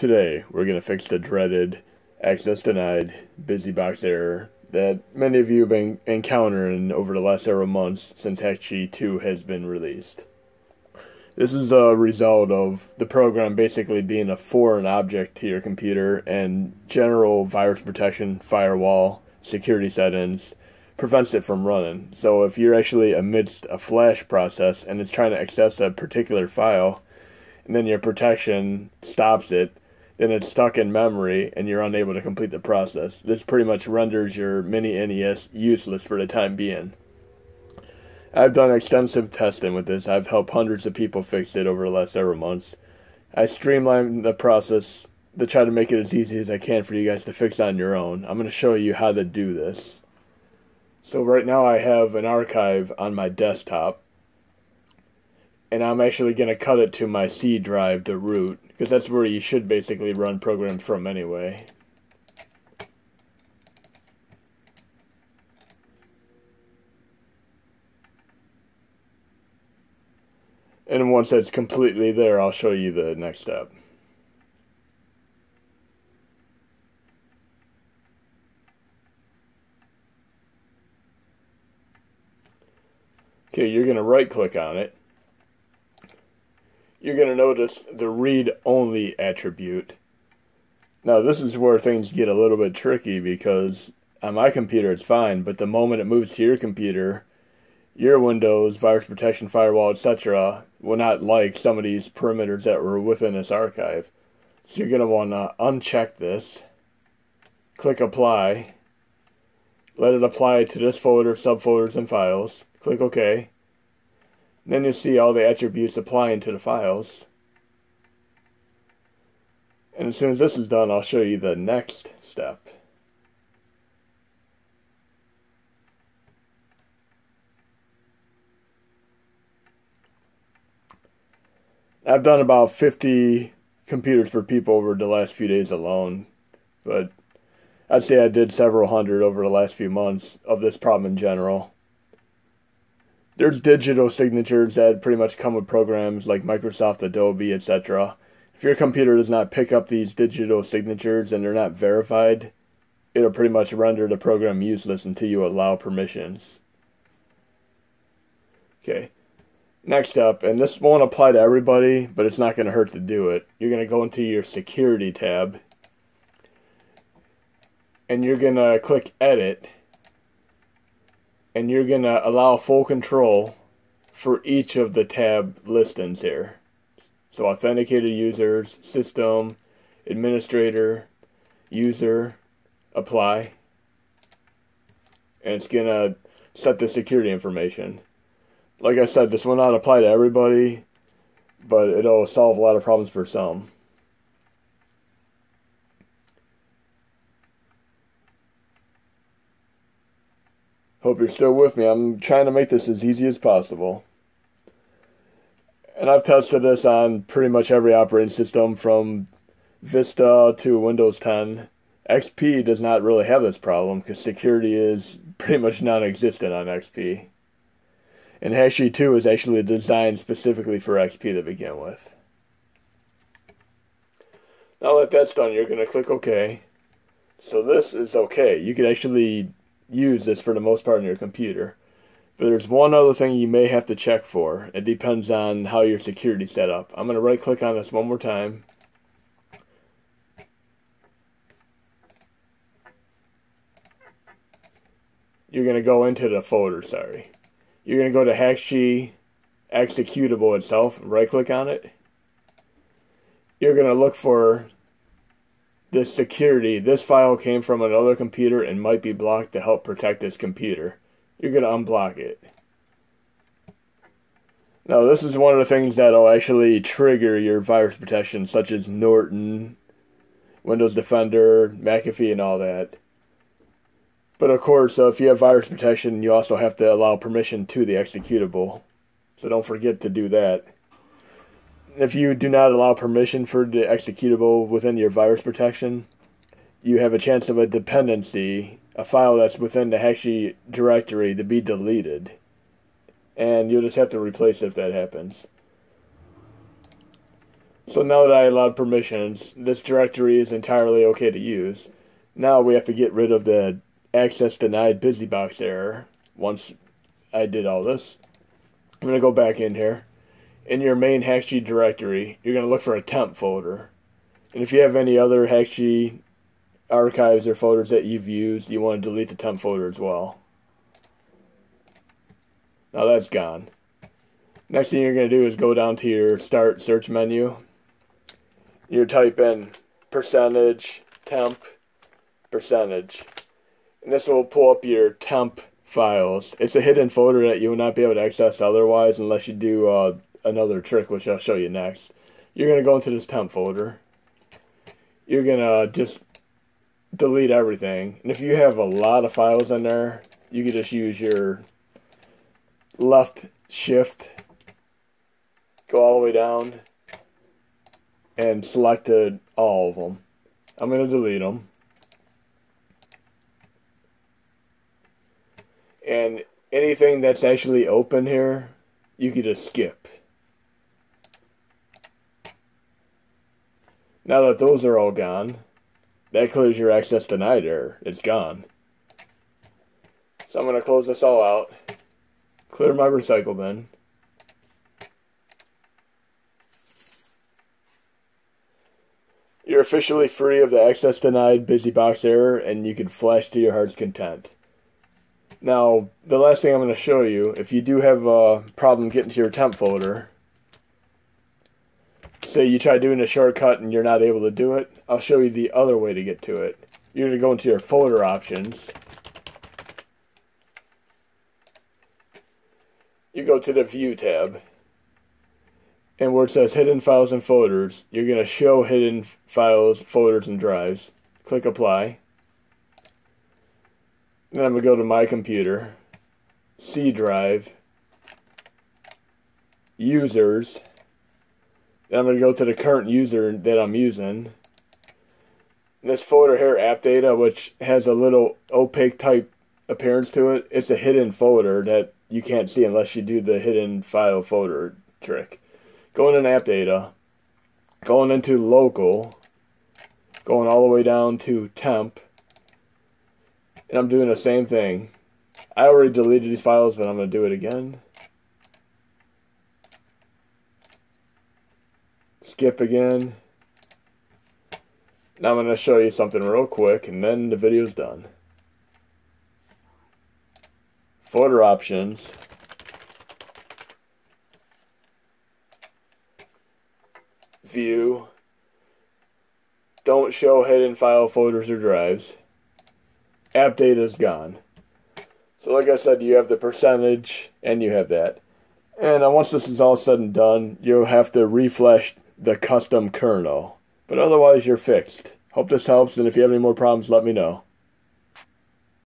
Today, we're going to fix the dreaded access denied BusyBox error that many of you have been encountering over the last several months since Hakchi 2 has been released. This is a result of the program basically being a foreign object to your computer and general virus protection, firewall, security settings prevents it from running. So if you're actually amidst a flash process and it's trying to access a particular file, and then your protection stops it, then it's stuck in memory and you're unable to complete the process. This pretty much renders your mini NES useless for the time being. I've done extensive testing with this. I've helped hundreds of people fix it over the last several months. I streamlined the process to try to make it as easy as I can for you guys to fix on your own. I'm going to show you how to do this. So right now I have an archive on my desktop and I'm actually going to cut it to my C drive, the root, because that's where you should basically run programs from anyway. And once that's completely there, I'll show you the next step. Okay, you're going to right click on it you're going to notice the read only attribute. Now, this is where things get a little bit tricky because on my computer it's fine, but the moment it moves to your computer, your Windows, virus protection, firewall, etc., will not like some of these perimeters that were within this archive. So you're going to want to uncheck this, click apply, let it apply to this folder, subfolders, and files, click OK. Then you see all the attributes applying to the files. And as soon as this is done, I'll show you the next step. I've done about 50 computers for people over the last few days alone, but I'd say I did several hundred over the last few months of this problem in general there's digital signatures that pretty much come with programs like Microsoft, Adobe, etc. If your computer does not pick up these digital signatures and they're not verified, it'll pretty much render the program useless until you allow permissions. Okay. Next up, and this won't apply to everybody, but it's not going to hurt to do it. You're going to go into your security tab and you're going to click edit and you're going to allow full control for each of the tab listings here. So authenticated users, system, administrator, user, apply. And it's going to set the security information. Like I said, this will not apply to everybody, but it'll solve a lot of problems for some. You're still with me. I'm trying to make this as easy as possible. And I've tested this on pretty much every operating system from Vista to Windows 10. XP does not really have this problem because security is pretty much non existent on XP. And Hakchi 2 is actually designed specifically for XP to begin with. Now that that's done, you're going to click OK. So this is okay. You can actually use this for the most part on your computer. But there's one other thing you may have to check for. It depends on how your security set up. I'm going to right click on this one more time. You're going to go into the folder, sorry. You're going to go to Hakchi executable itself, right click on it. You're going to look for this security, this file came from another computer and might be blocked to help protect this computer. You're going to unblock it. Now, this is one of the things that'll actually trigger your virus protection, such as Norton, Windows Defender, McAfee, and all that. But of course, uh, if you have virus protection, you also have to allow permission to the executable. So don't forget to do that if you do not allow permission for the executable within your virus protection, you have a chance of a dependency, a file that's within the Hakchi directory to be deleted. And you'll just have to replace it if that happens. So now that I allowed permissions, this directory is entirely okay to use. Now we have to get rid of the access denied busybox error once I did all this. I'm going to go back in here. In your main Hakchi directory, you're going to look for a temp folder. And if you have any other Hakchi archives or folders that you've used, you want to delete the temp folder as well. Now that's gone. Next thing you're going to do is go down to your start search menu. You type in percentage temp percentage. And this will pull up your temp files. It's a hidden folder that you will not be able to access otherwise unless you do uh, another trick, which I'll show you next. You're going to go into this temp folder. You're going to just delete everything. And if you have a lot of files in there, you can just use your left shift, go all the way down, and select all of them. I'm going to delete them. And anything that's actually open here, you can just skip. Now that those are all gone, that clears your access denied error. It's gone. So I'm going to close this all out, clear my recycle bin. You're officially free of the access denied busy box error and you can flash to your heart's content. Now, the last thing I'm going to show you, if you do have a problem getting to your temp folder, say you try doing a shortcut and you're not able to do it, I'll show you the other way to get to it. You're going to go into your folder options. You go to the View tab. And where it says Hidden Files and Folders, you're going to show hidden files, folders, and drives. Click Apply. Then I'm going to go to My Computer, C Drive, Users, I'm going to go to the current user that I'm using. This folder here, app data, which has a little opaque type appearance to it, it's a hidden folder that you can't see unless you do the hidden file folder trick. Going in app data, going into local, going all the way down to temp, and I'm doing the same thing. I already deleted these files, but I'm going to do it again. Skip again. Now I'm going to show you something real quick and then the video's done. Folder options. View. Don't show hidden file folders or drives. App data is gone. So like I said, you have the percentage and you have that. And once this is all said and done, you'll have to refresh the custom kernel. But otherwise, you're fixed. Hope this helps, and if you have any more problems, let me know.